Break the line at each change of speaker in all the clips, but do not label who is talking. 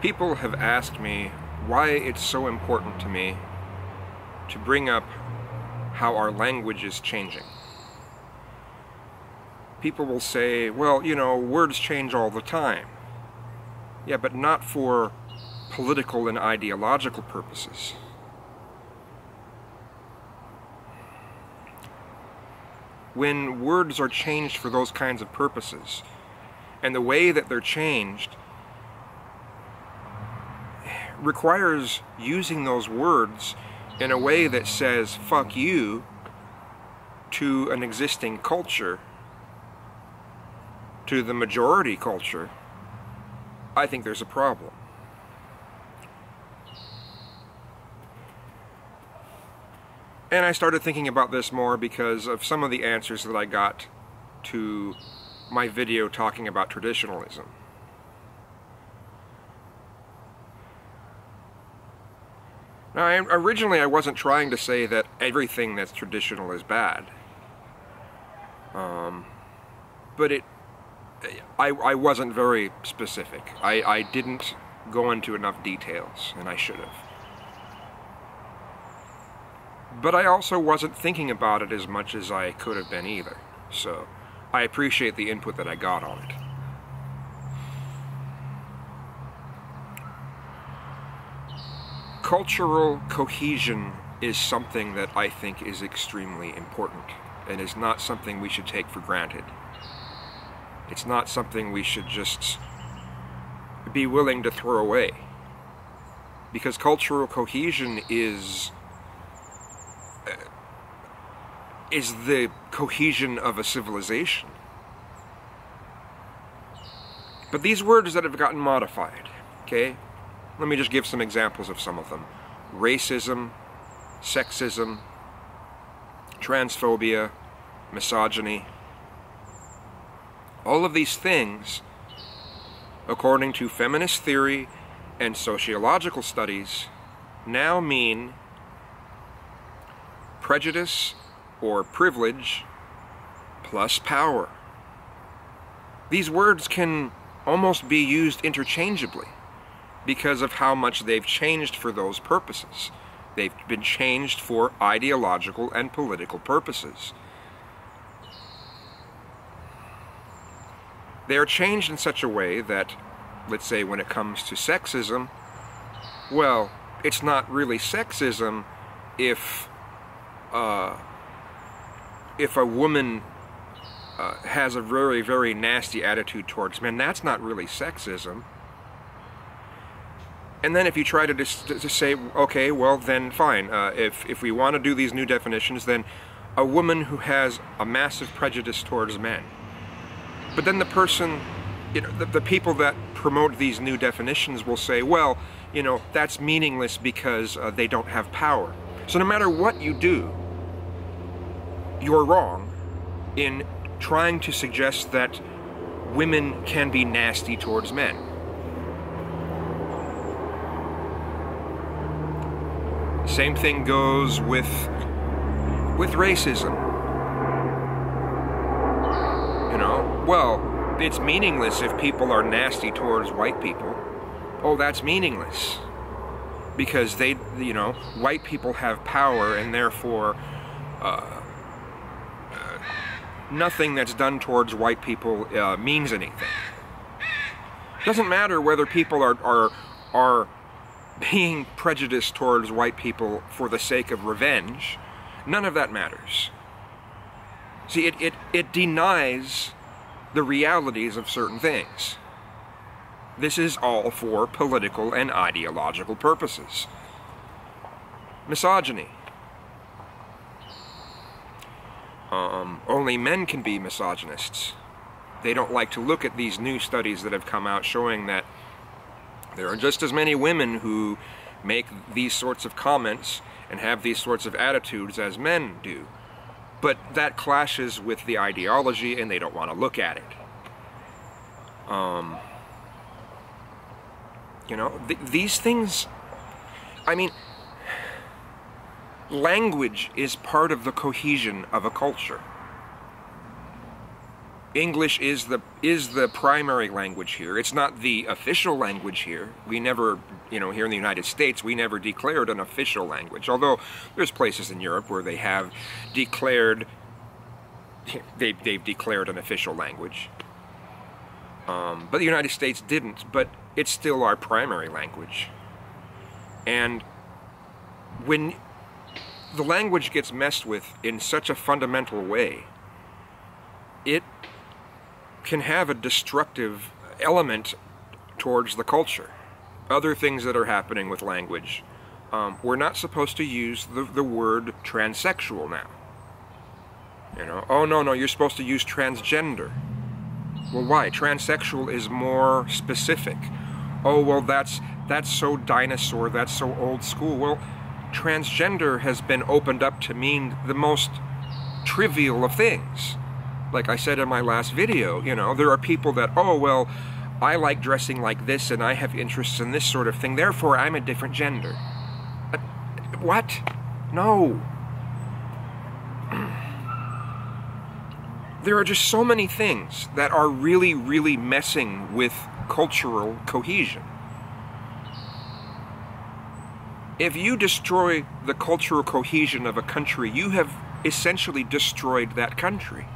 People have asked me why it's so important to me to bring up how our language is changing. People will say, well, you know, words change all the time. Yeah, but not for political and ideological purposes. When words are changed for those kinds of purposes, and the way that they're changed requires using those words in a way that says fuck you to an existing culture, to the majority culture, I think there's a problem. And I started thinking about this more because of some of the answers that I got to my video talking about traditionalism. Now, I, originally I wasn't trying to say that everything that's traditional is bad. Um, but it, I, I wasn't very specific. I, I didn't go into enough details, and I should have. But I also wasn't thinking about it as much as I could have been either. So, I appreciate the input that I got on it. Cultural cohesion is something that I think is extremely important and is not something we should take for granted. It's not something we should just be willing to throw away. Because cultural cohesion is uh, is the cohesion of a civilization. But these words that have gotten modified, okay, let me just give some examples of some of them. Racism, sexism, transphobia, misogyny. All of these things, according to feminist theory and sociological studies, now mean prejudice or privilege plus power. These words can almost be used interchangeably because of how much they've changed for those purposes. They've been changed for ideological and political purposes. They are changed in such a way that, let's say when it comes to sexism, well, it's not really sexism if uh, if a woman uh, has a very, very nasty attitude towards men, that's not really sexism. And then if you try to just say, okay, well then fine, uh, if, if we want to do these new definitions, then a woman who has a massive prejudice towards men. But then the person, you know, the, the people that promote these new definitions will say, well, you know, that's meaningless because uh, they don't have power. So no matter what you do, you're wrong in trying to suggest that women can be nasty towards men. Same thing goes with with racism. You know, well, it's meaningless if people are nasty towards white people. Oh, that's meaningless. Because they, you know, white people have power and therefore uh, nothing that's done towards white people uh, means anything. Doesn't matter whether people are, are, are being prejudiced towards white people for the sake of revenge. None of that matters. See, it, it, it denies the realities of certain things. This is all for political and ideological purposes. Misogyny. Um, only men can be misogynists. They don't like to look at these new studies that have come out showing that there are just as many women who make these sorts of comments and have these sorts of attitudes as men do. But that clashes with the ideology and they don't want to look at it. Um, you know, th these things, I mean, language is part of the cohesion of a culture. English is the is the primary language here. It's not the official language here. We never, you know, here in the United States, we never declared an official language. Although there's places in Europe where they have declared they they've declared an official language. Um, but the United States didn't. But it's still our primary language. And when the language gets messed with in such a fundamental way, it can have a destructive element towards the culture. Other things that are happening with language. Um, we're not supposed to use the, the word transsexual now. You know, oh no, no, you're supposed to use transgender. Well, why? Transsexual is more specific. Oh, well, that's that's so dinosaur, that's so old school. Well, transgender has been opened up to mean the most trivial of things like I said in my last video, you know, there are people that, oh, well, I like dressing like this and I have interests in this sort of thing, therefore I'm a different gender. Uh, what? No. There are just so many things that are really, really messing with cultural cohesion. If you destroy the cultural cohesion of a country, you have essentially destroyed that country.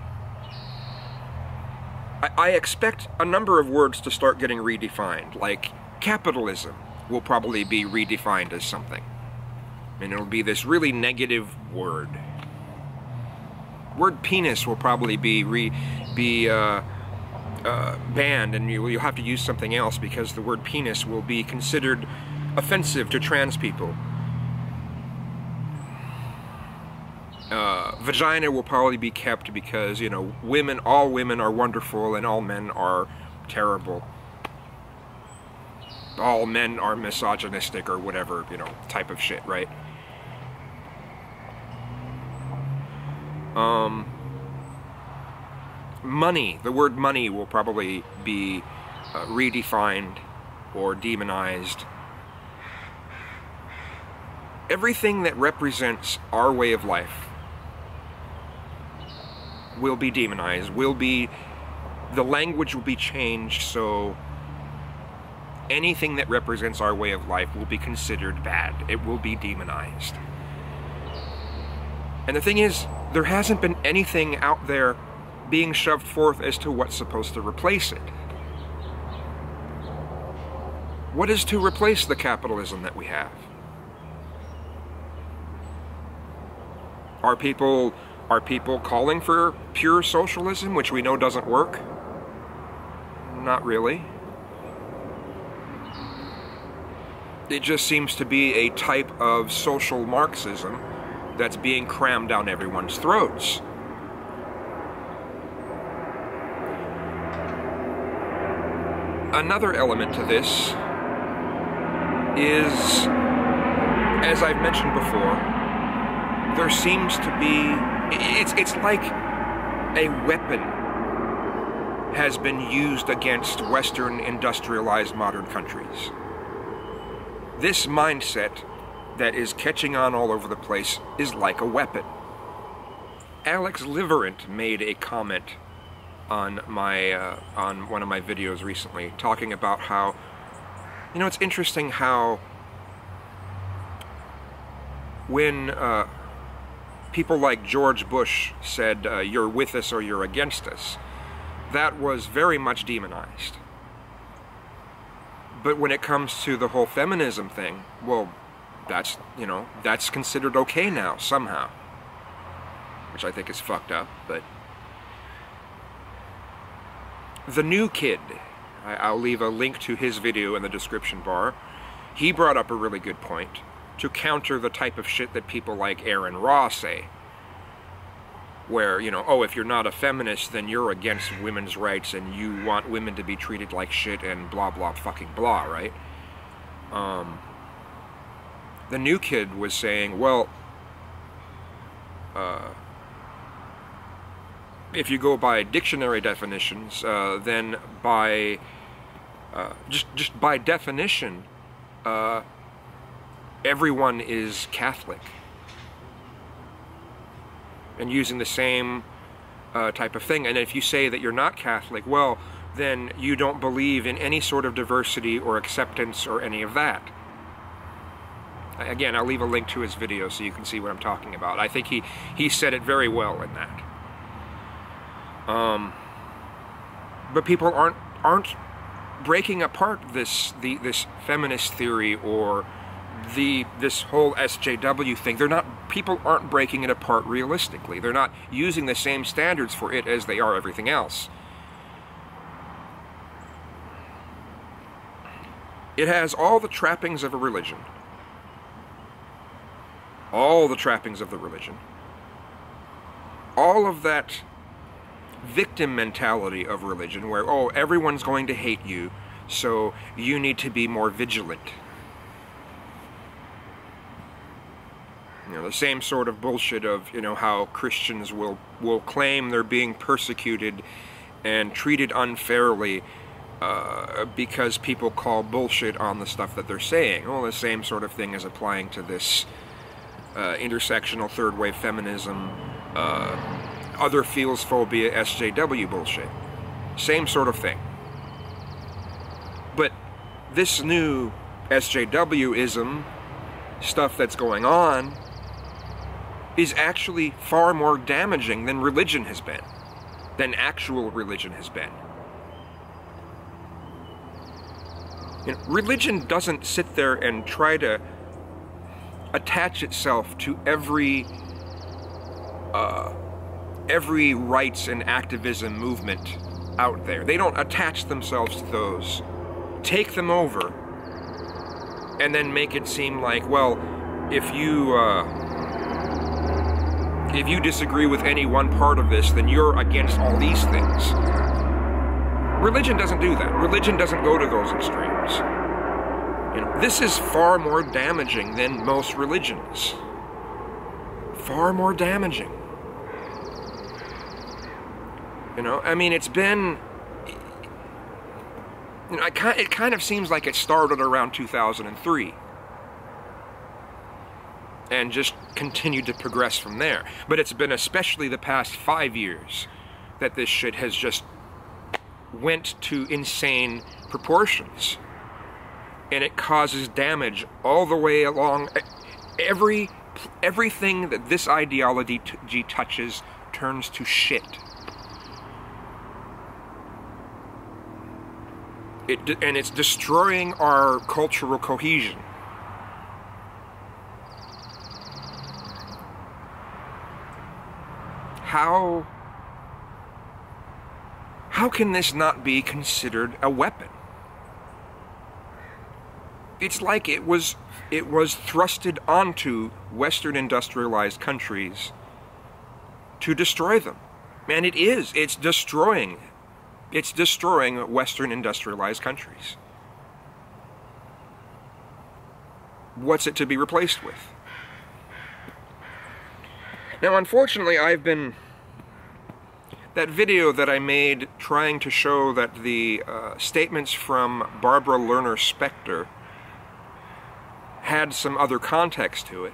I, expect a number of words to start getting redefined, like capitalism will probably be redefined as something. And it'll be this really negative word. Word penis will probably be re, be uh, uh, banned, and you, you'll have to use something else because the word penis will be considered offensive to trans people. uh, vagina will probably be kept because, you know, women, all women are wonderful and all men are terrible. All men are misogynistic or whatever, you know, type of shit, right? Um, money, the word money will probably be uh, redefined or demonized. Everything that represents our way of life will be demonized, will be, the language will be changed so anything that represents our way of life will be considered bad. It will be demonized. And the thing is, there hasn't been anything out there being shoved forth as to what's supposed to replace it. What is to replace the capitalism that we have? Are people are people calling for pure socialism, which we know doesn't work? Not really. It just seems to be a type of social Marxism that's being crammed down everyone's throats. Another element to this is, as I've mentioned before, there seems to be it's, it's like a weapon has been used against Western industrialized modern countries. This mindset that is catching on all over the place is like a weapon. Alex Liverant made a comment on my uh, on one of my videos recently talking about how you know it's interesting how when uh, people like George Bush said, uh, you're with us or you're against us, that was very much demonized. But when it comes to the whole feminism thing, well, that's, you know, that's considered okay now, somehow. Which I think is fucked up, but... The new kid, I'll leave a link to his video in the description bar. He brought up a really good point to counter the type of shit that people like Aron Ra say. Where, you know, oh, if you're not a feminist, then you're against women's rights and you want women to be treated like shit and blah, blah, fucking blah, right? Um, the new kid was saying, well, uh, if you go by dictionary definitions, uh, then by uh, just just by definition, uh, everyone is Catholic. And using the same uh, type of thing. And if you say that you're not Catholic, well, then you don't believe in any sort of diversity or acceptance or any of that. Again, I'll leave a link to his video so you can see what I'm talking about. I think he, he said it very well in that. Um, but people aren't aren't breaking apart this the this feminist theory or the this whole SJW thing. They're not people aren't breaking it apart realistically. They're not using the same standards for it as they are everything else. It has all the trappings of a religion. All the trappings of the religion. All of that victim mentality of religion where, oh, everyone's going to hate you, so you need to be more vigilant. You know, the same sort of bullshit of, you know, how Christians will, will claim they're being persecuted and treated unfairly uh, because people call bullshit on the stuff that they're saying. Well, the same sort of thing is applying to this uh, intersectional third wave feminism, uh, other feels phobia, SJW bullshit. Same sort of thing. But this new SJWism stuff that's going on is actually far more damaging than religion has been, than actual religion has been. You know, religion doesn't sit there and try to attach itself to every uh, every rights and activism movement out there. They don't attach themselves to those, take them over, and then make it seem like, well, if you uh, if you disagree with any one part of this, then you're against all these things. Religion doesn't do that. Religion doesn't go to those extremes. You know, this is far more damaging than most religions. Far more damaging. You know, I mean, it's been. You know, it kind of seems like it started around 2003 and just continued to progress from there. But it's been especially the past five years that this shit has just went to insane proportions. And it causes damage all the way along. Every everything that this ideology touches turns to shit. It, and it's destroying our cultural cohesion. How how can this not be considered a weapon? It's like it was it was thrusted onto western industrialized countries to destroy them. And it is. It's destroying it's destroying Western industrialized countries. What's it to be replaced with? Now, unfortunately, I've been... That video that I made trying to show that the uh, statements from Barbara Lerner Spectre had some other context to it.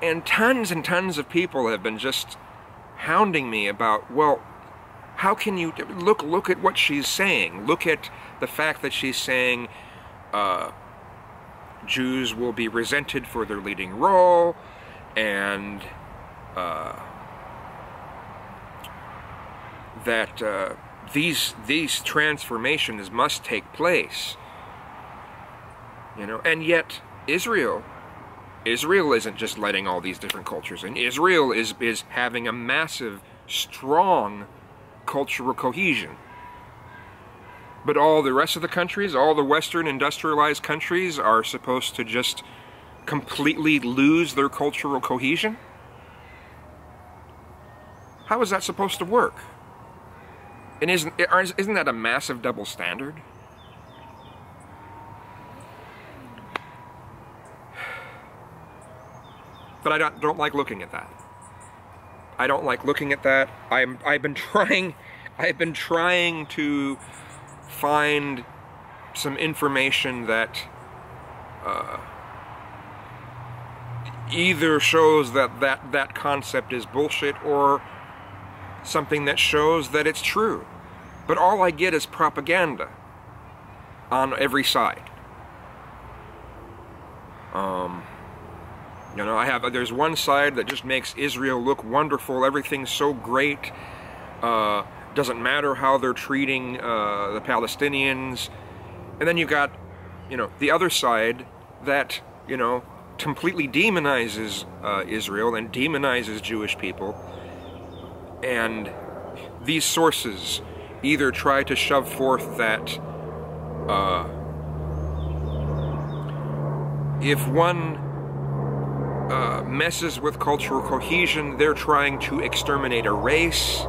And tons and tons of people have been just hounding me about, well, how can you look look at what she's saying look at the fact that she's saying uh, Jews will be resented for their leading role and uh, that uh, these these transformations must take place you know and yet Israel Israel isn't just letting all these different cultures in Israel is is having a massive strong cultural cohesion. But all the rest of the countries, all the Western industrialized countries, are supposed to just completely lose their cultural cohesion? How is that supposed to work? And isn't, isn't that a massive double standard? But I don't, don't like looking at that. I don't like looking at that. I'm I've been trying I've been trying to find some information that uh, either shows that, that that concept is bullshit or something that shows that it's true. But all I get is propaganda on every side. Um, you know, I have there's one side that just makes Israel look wonderful. Everything's so great. Uh, doesn't matter how they're treating uh, the Palestinians. And then you've got, you know, the other side that you know completely demonizes uh, Israel and demonizes Jewish people. And these sources either try to shove forth that uh, if one uh, messes with cultural cohesion, they're trying to exterminate a race.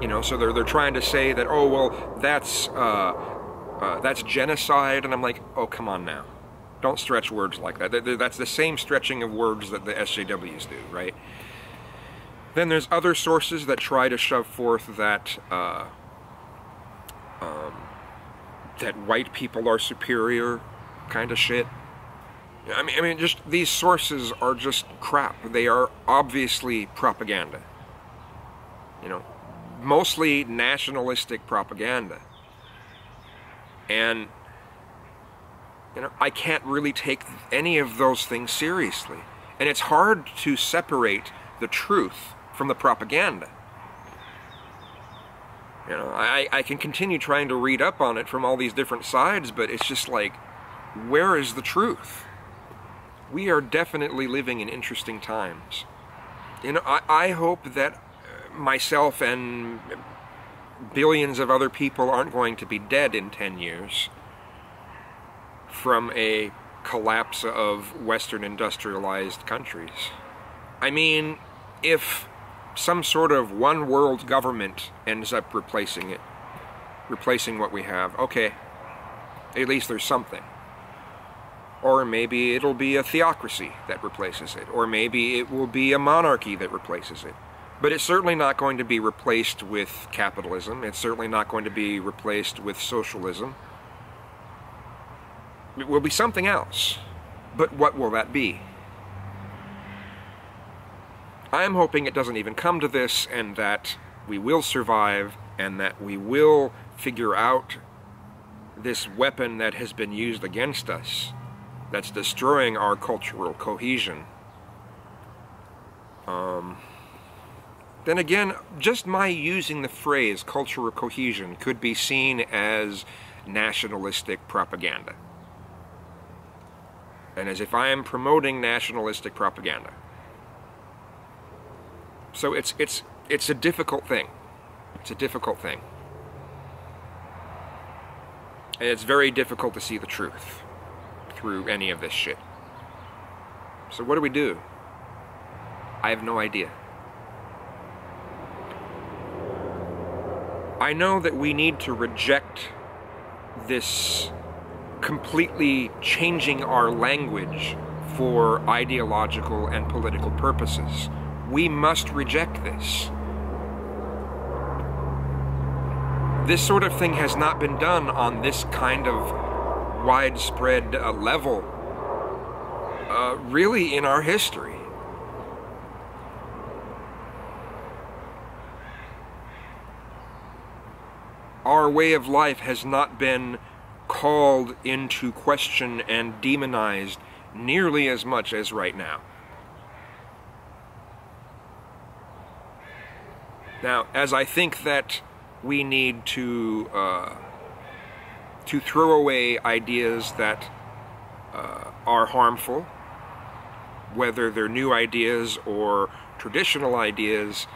You know, so they're, they're trying to say that, oh, well, that's, uh, uh, that's genocide. And I'm like, oh, come on now. Don't stretch words like that. That's the same stretching of words that the SJWs do, right? Then there's other sources that try to shove forth that uh, um, that white people are superior kind of shit. I mean, I mean, just these sources are just crap. They are obviously propaganda. You know, mostly nationalistic propaganda. And, you know, I can't really take any of those things seriously. And it's hard to separate the truth from the propaganda. You know, I, I can continue trying to read up on it from all these different sides, but it's just like, where is the truth? we are definitely living in interesting times. You know, I, I hope that uh, myself and billions of other people aren't going to be dead in 10 years from a collapse of Western industrialized countries. I mean, if some sort of one world government ends up replacing it, replacing what we have, okay, at least there's something. Or maybe it'll be a theocracy that replaces it. Or maybe it will be a monarchy that replaces it. But it's certainly not going to be replaced with capitalism. It's certainly not going to be replaced with socialism. It will be something else. But what will that be? I'm hoping it doesn't even come to this and that we will survive and that we will figure out this weapon that has been used against us that's destroying our cultural cohesion. Um, then again, just my using the phrase cultural cohesion could be seen as nationalistic propaganda. And as if I am promoting nationalistic propaganda. So it's, it's, it's a difficult thing. It's a difficult thing. And it's very difficult to see the truth through any of this shit. So what do we do? I have no idea. I know that we need to reject this completely changing our language for ideological and political purposes. We must reject this. This sort of thing has not been done on this kind of widespread uh, level uh, really in our history. Our way of life has not been called into question and demonized nearly as much as right now. Now, as I think that we need to uh, to throw away ideas that uh, are harmful, whether they're new ideas or traditional ideas,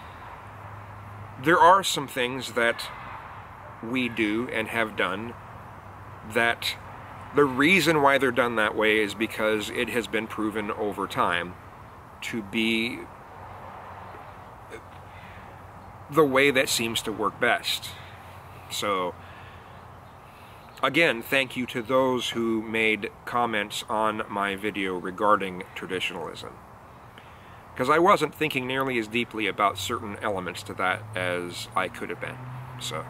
there are some things that we do and have done that the reason why they're done that way is because it has been proven over time to be the way that seems to work best. So, Again, thank you to those who made comments on my video regarding traditionalism. Because I wasn't thinking nearly as deeply about certain elements to that as I could have been. So,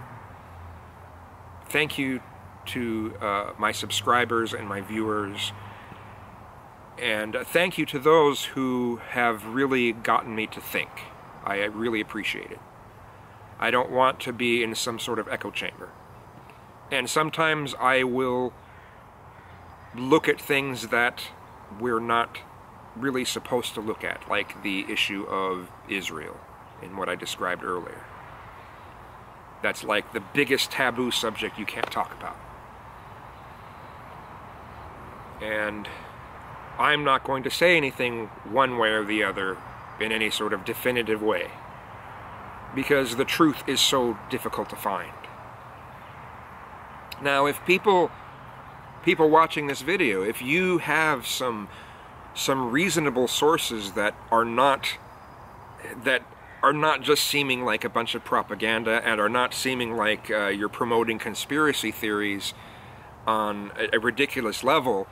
thank you to uh, my subscribers and my viewers. And uh, thank you to those who have really gotten me to think. I really appreciate it. I don't want to be in some sort of echo chamber. And sometimes I will look at things that we're not really supposed to look at, like the issue of Israel in what I described earlier. That's like the biggest taboo subject you can't talk about. And I'm not going to say anything one way or the other in any sort of definitive way because the truth is so difficult to find. Now, if people people watching this video, if you have some some reasonable sources that are not that are not just seeming like a bunch of propaganda and are not seeming like uh, you're promoting conspiracy theories on a, a ridiculous level,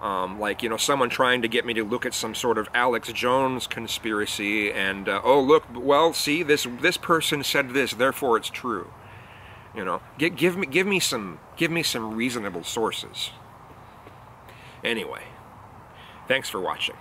um, like, you know, someone trying to get me to look at some sort of Alex Jones conspiracy and, uh, oh, look, well, see, this this person said this, therefore it's true. You know, give, give me give me some give me some reasonable sources. Anyway, thanks for watching.